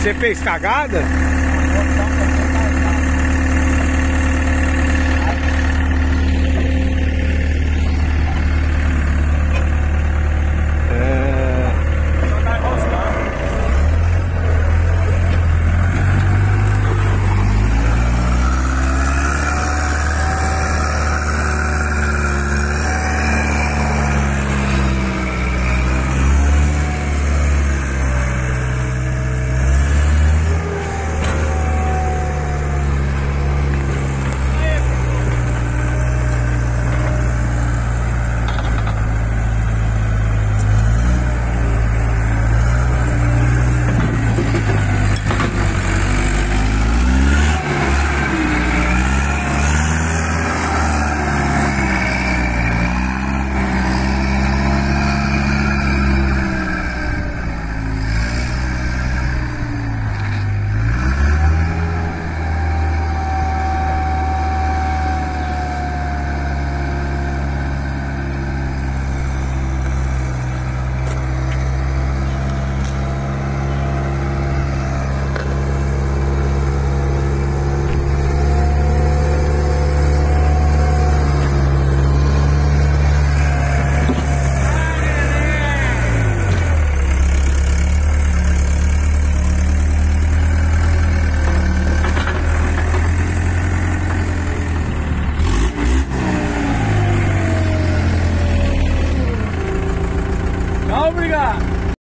Você fez cagada? Obrigado.